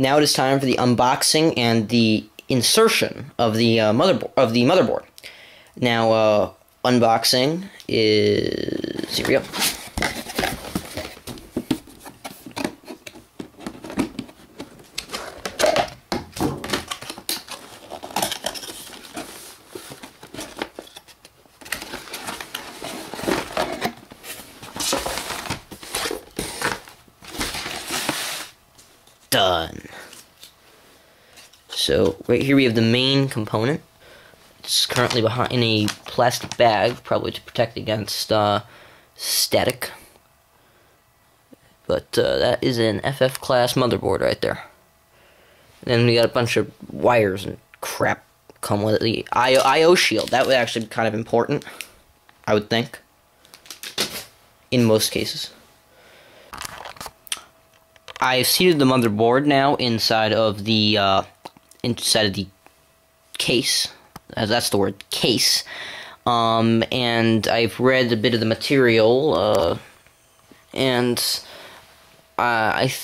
Now it is time for the unboxing and the insertion of the uh, motherboard of the motherboard. Now, uh, unboxing is here we go. Done. So right here we have the main component. It's currently behind in a plastic bag, probably to protect against uh, static. But uh, that is an FF class motherboard right there. then we got a bunch of wires and crap come with it. The IO, IO shield that would actually be kind of important, I would think. In most cases. I've seated the motherboard now inside of the uh, inside of the case. Uh, that's the word case. Um, and I've read a bit of the material, uh, and uh, I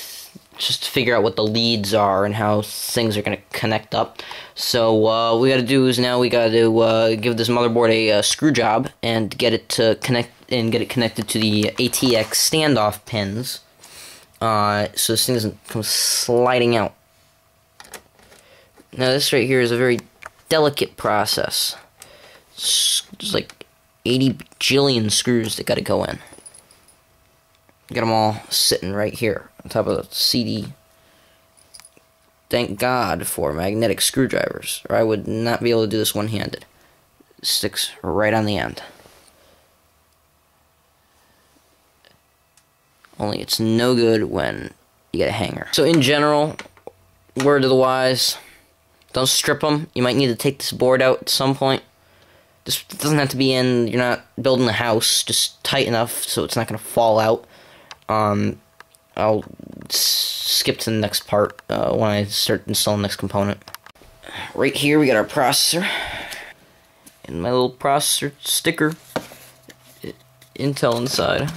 just figure out what the leads are and how things are going to connect up. So uh, what we got to do is now we got to uh, give this motherboard a, screw job and get it to connect and get it connected to the ATX standoff pins. So this thing doesn't come sliding out. Now this right here is a very delicate process. Just like 80 bajillion screws that gotta go in. Get them all sitting right here on top of the CD. Thank God for magnetic screwdrivers, or I would not be able to do this one-handed. Sticks right on the end. Only it's no good when you get a hanger. So in general, word to the wise, don't strip them. You might need to take this board out at some point. This doesn't have to be in, you're not building a house, just tight enough so it's not going to fall out. Um, I'll skip to the next part uh, when I start installing the next component. Right here we got our processor. And my little processor sticker. Intel inside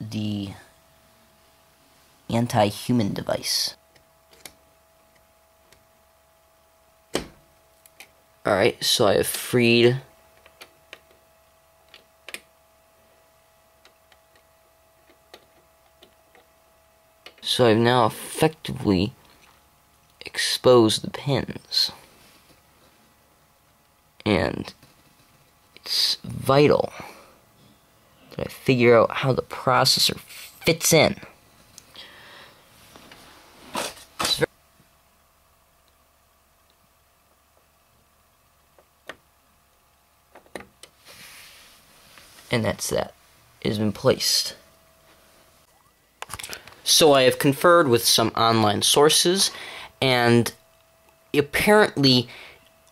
the anti-human device. Alright, so I have freed So I've now effectively exposed the pins. And it's vital that I figure out how the processor fits in. And that's that. It has been placed. So I have conferred with some online sources, and apparently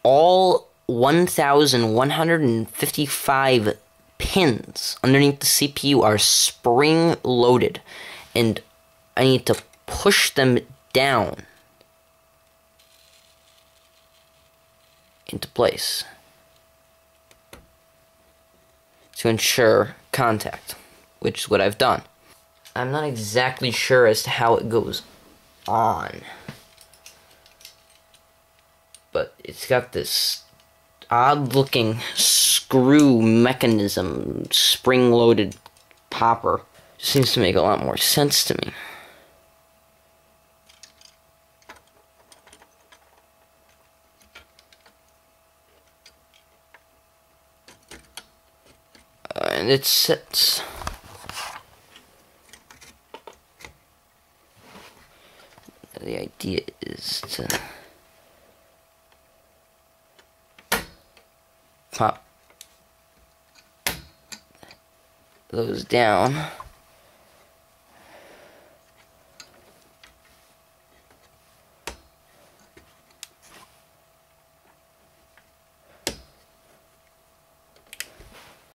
all 1,155 pins underneath the CPU are spring loaded and I need to push them down into place to ensure contact, which is what I've done. I'm not exactly sure as to how it goes on, but it's got this odd looking screw mechanism, spring loaded popper. Seems to make a lot more sense to me. And it sits. The idea is to pop those down.